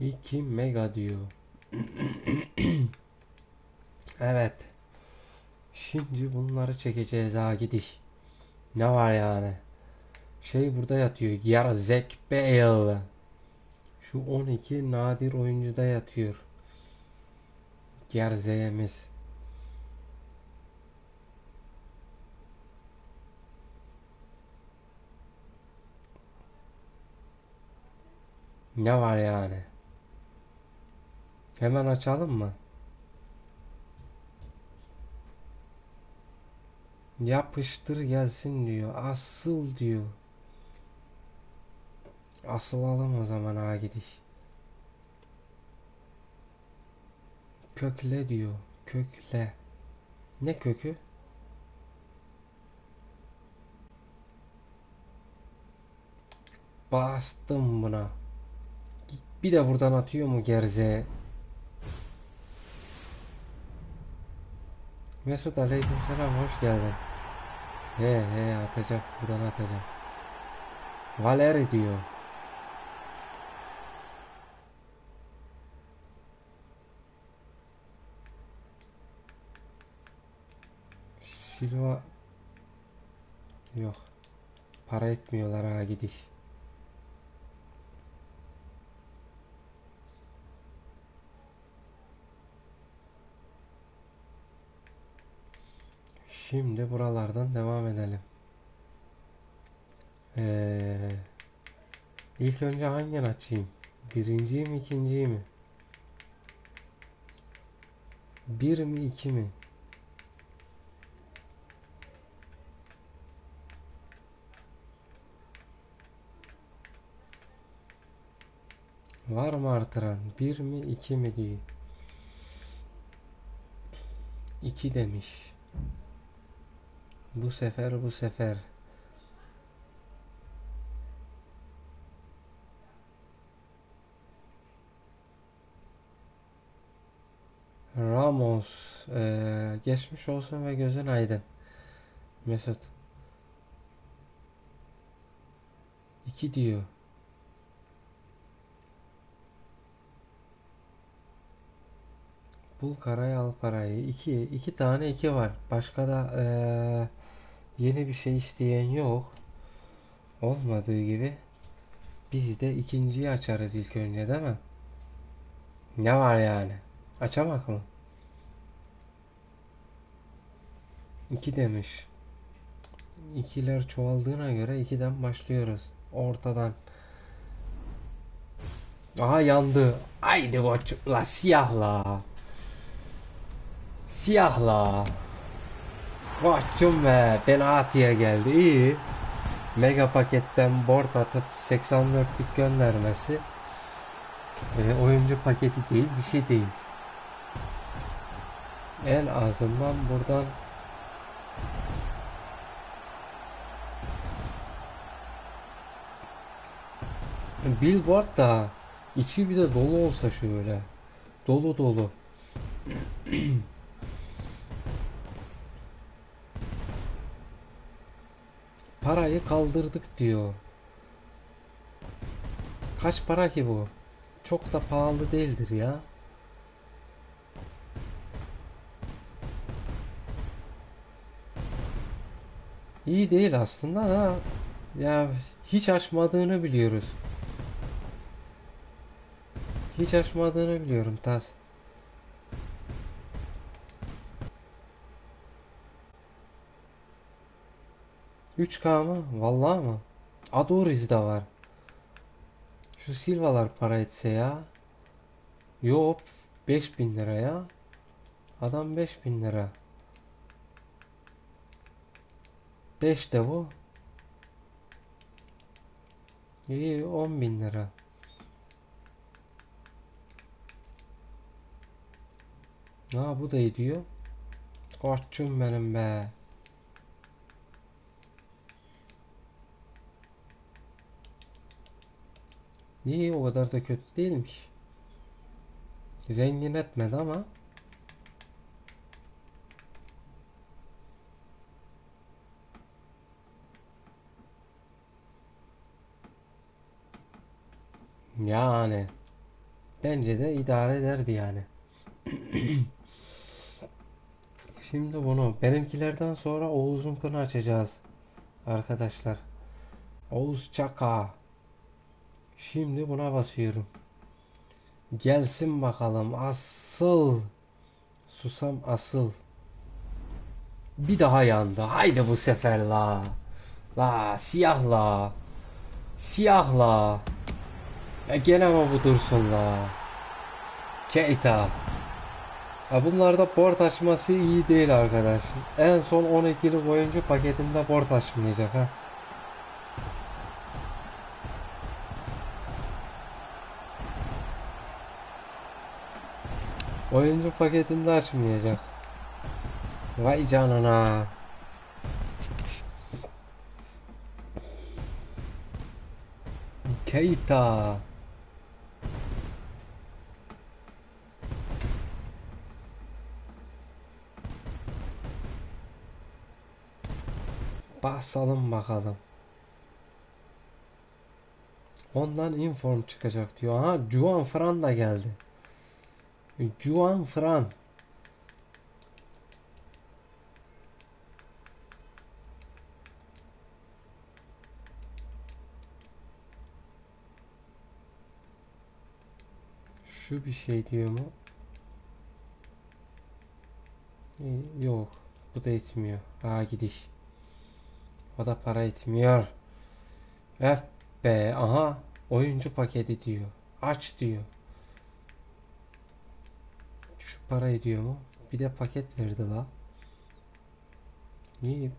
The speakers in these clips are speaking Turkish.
2 mega diyor. Evet. Şimdi bunları çekeceğiz ha gidiş. Ne var yani? Şey burada yatıyor. Gerzek Bale. Şu 12 nadir oyuncuda yatıyor. Gerzeğimiz. Ne var yani? Hemen açalım mı? Yapıştır gelsin diyor. Asıl diyor. Asılalım o zaman ha gidiş. Kökle diyor. Kökle. Ne kökü? Bastım buna. Bir de buradan atıyor mu gerze? Mesut aleykümselam hoş geldin. He he atacak buradan atacak. Valeri diyor. Silva yok. Para etmiyorlar ha gidiş. Şimdi buralardan devam edelim. Ee, ilk önce hangini açayım? Birinciyi mi ikinciyi mi? Bir mi iki mi? Var mı artıran? Bir mi iki mi diyor. İki demiş. Bu sefer bu sefer. Ramos eee, geçmiş olsun ve gözün aydın. Mesut. 2 diyor. Bul karayı al parayı. 2 iki tane 2 var. Başka da eee, yeni bir şey isteyen yok. Olmadığı gibi biz de ikinciyi açarız ilk önce değil mi? Ne var yani? Açamak mı? 2 demiş. İkiler çoğaldığına göre 2'den başlıyoruz. Ortadan. Aha yandı. Haydi koçum la siyahla. Siyahla. Koçum be. Penaltıya geldi. İyi. Mega paketten board atıp 84'lük göndermesi. E, oyuncu paketi değil. Bir şey değil. En azından buradan Billboard da içi bir de dolu olsa şöyle. Dolu dolu. Parayı kaldırdık diyor. Kaç para ki bu? Çok da pahalı değildir ya. İyi değil aslında da ya hiç açmadığını biliyoruz. Hiç açmadığını biliyorum Taz. Üç k mı? Vallahi mı? Adoriz de var. Şu Silvalar para etse ya. Yok 5000 lira ya. Adam 5000 lira. 5 de bu. İyi 10 bin lira. Ha bu da ediyor. Koçum benim be. İyi o kadar da kötü değilmiş. Zengin etmedi ama. Yani. Bence de idare ederdi yani. Şimdi bunu benimkilerden sonra Oğuz'unkunu açacağız. Arkadaşlar. Oğuz Çaka. Şimdi buna basıyorum. Gelsin bakalım. Asıl. Susam asıl. Bir daha yandı. Haydi bu sefer la. La siyahla. Siyahla. Ya gene mi bu dursun la? Keita. Ya bunlarda port açması iyi değil arkadaş. En son 12'lik oyuncu paketinde port açmayacak ha. Oyuncu paketinde açmayacak. Vay canına. Keita. Basalım bakalım. Ondan inform çıkacak diyor. Aha Juan Fran da geldi. Juan Fran. Şu bir şey diyor mu? Ee, Yok. Bu da etmiyor. Aa gidiş. O da para etmiyor. F be aha oyuncu paketi diyor. Aç diyor. Şu para ediyor mu? Bir de paket verdi la. İyi.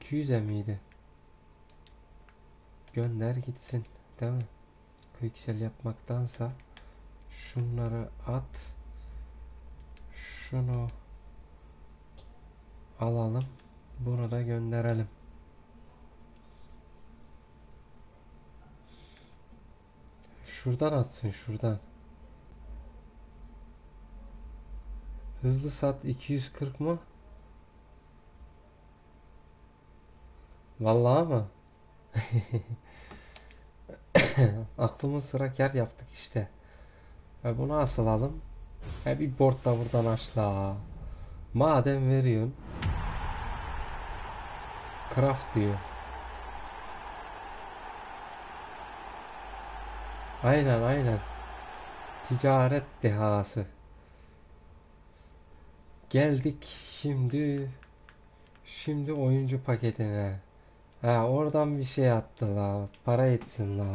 200'e miydi? Gönder gitsin. Değil mi? Quicksell yapmaktansa şunları at. Şunu alalım. Bunu da gönderelim. Şuradan atsın şuradan. Hızlı sat 240 mı? Vallahi mı? Aklımı sıra kar yaptık işte. E bunu asılalım. E bir board da buradan aşla. Madem veriyorsun. Craft diyor. Aynen aynen. Ticaret dehası. Geldik şimdi şimdi oyuncu paketine. Ha oradan bir şey attı la. Para etsin la.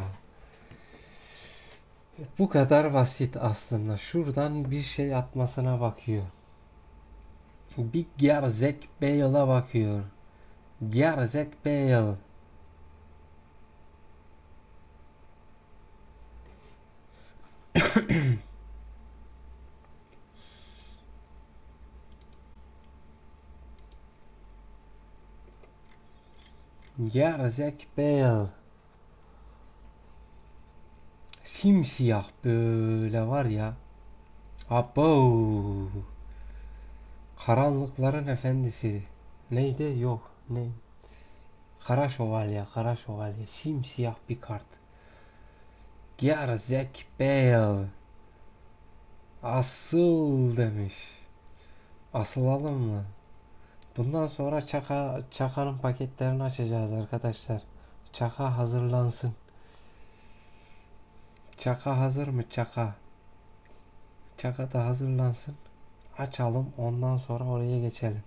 Bu kadar basit aslında. Şuradan bir şey atmasına bakıyor. Bir Gerzek Bale'a bakıyor. Gerzek Bale. Gerzek Bale. Simsiyah böyle var ya. Abo. Karanlıkların efendisi. Neydi? Yok. Ne? Kara şövalye, kara şövalye. Simsiyah bir kart. Gerzek Bale. Asıl demiş. Asılalım mı? Bundan sonra Çaka Çaka'nın paketlerini açacağız arkadaşlar. Çaka hazırlansın. Çaka hazır mı Çaka? Çaka da hazırlansın. Açalım ondan sonra oraya geçelim.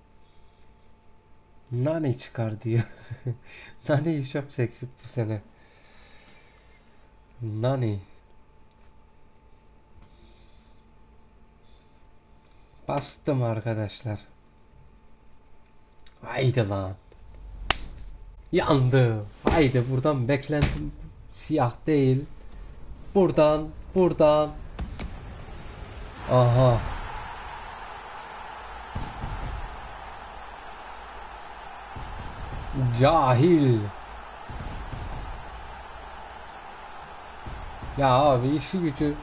Nani çıkar diyor. Nani çok seksit bu sene. Nani. Bastım arkadaşlar. Haydi lan. Yandı. Haydi buradan beklentim siyah değil. Buradan, buradan. Aha. Cahil. Ya abi işi gücü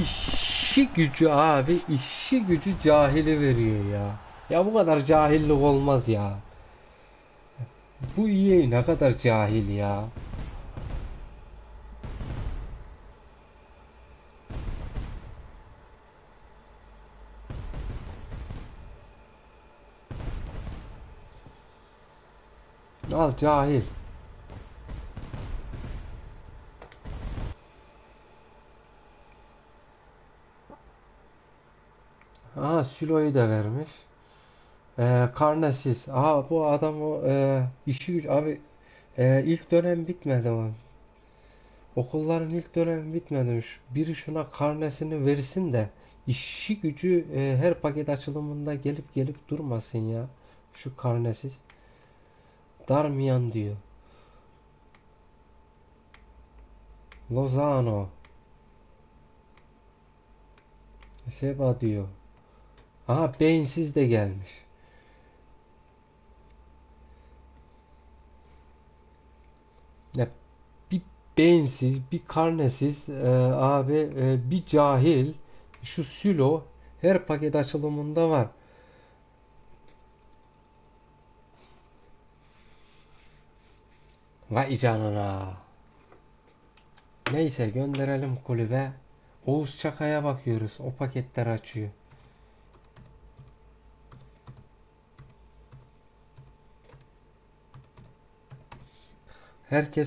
İşi gücü abi işi gücü cahili veriyor ya. Ya bu kadar cahillik olmaz ya. Bu EA ne kadar cahil ya. Al cahil. Aha Sülo'yu da vermiş. Ee, karnesiz. Aa bu adam o e, işi abi e, ilk dönem bitmedi mi? Okulların ilk dönemi bitmedi. Biri şuna karnesini versin de işi gücü e, her paket açılımında gelip gelip durmasın ya. Şu karnesiz. Darmian diyor. Lozano. Seba diyor. Aha beyinsiz de gelmiş. Ya bir beyinsiz, bir karnesiz e, abi e, bir cahil şu Sülo her paket açılımında var. Vay canına. Neyse gönderelim kulübe. Oğuz Çakay'a bakıyoruz. O paketler açıyor. Herkes